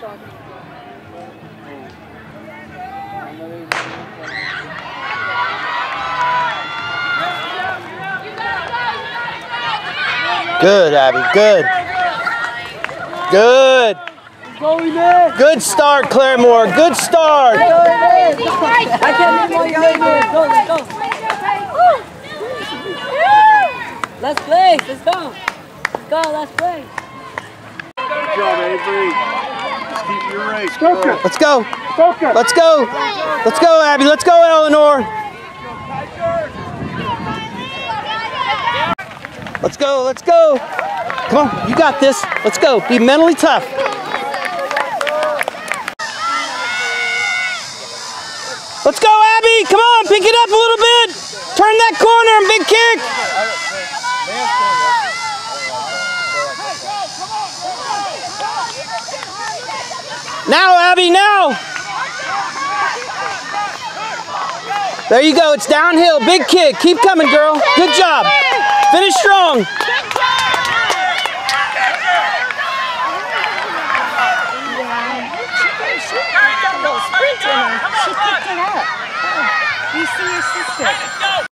Good, Abbie. Good. Good. Good start, Claremore. Good start. I can't leave while you're here. Go, let's. Let's play. Let's go. Let's go. Let's play. Good job, Avery. Just keep your race. Go. Let's go. Focus. Let's go. Let's go, Abbie. Let's go, Eleanor. Let's go. Let's go. Come on. You got this. Let's go. Be mentally tough. Let's go, Abbie. Come on. Now, Abbie, now. There you go. It's downhill. Big kick. Keep coming, girl. Good job. Finish strong. Up.